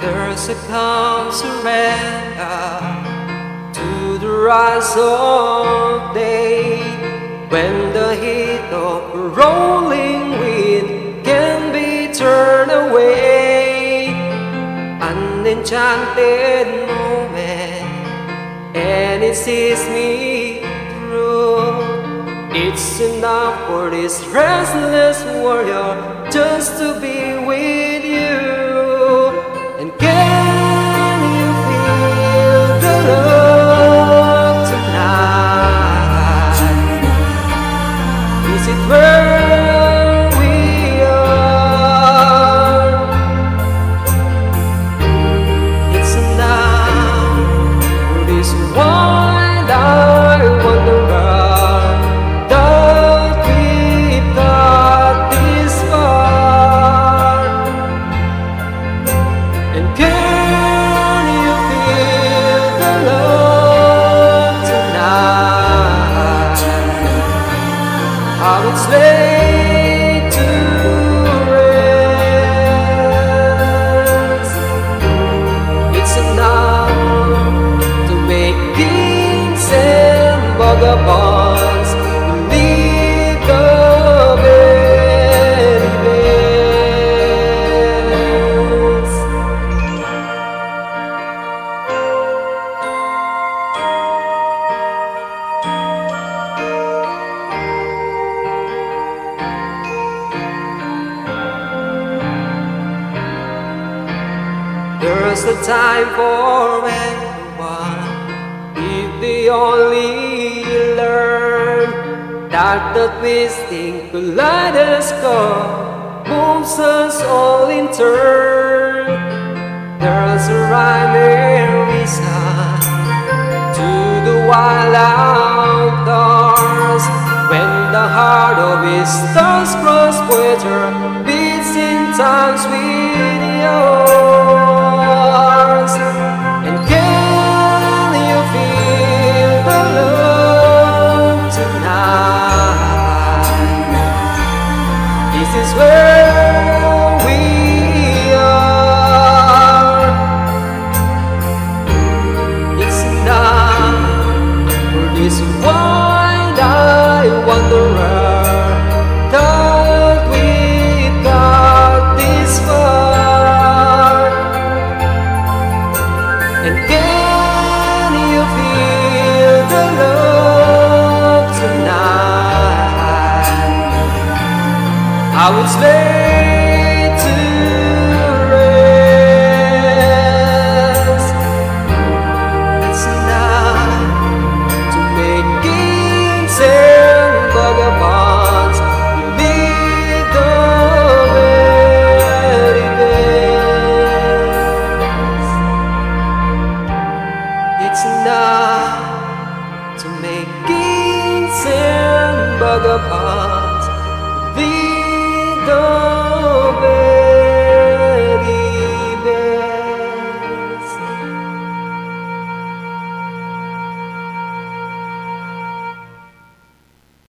There's a calm surrender to the rise of day when the heat of rolling wind can be turned away. An enchanted moment, and it sees me through. It's enough for this restless warrior just to be with the best. There's a time for everyone if they only that the twisting kaleidoscope moves us all in turn. There's a rhyme and reason to the wild outdoors when the heart of his stars cross pointer beats in times with yours. Is where we are. It's enough for this wide-eyed wanderer that we've got this far. And can you feel the love I was stay to rest. It's not to make kings lead the. It's not to make kings and vagabonds.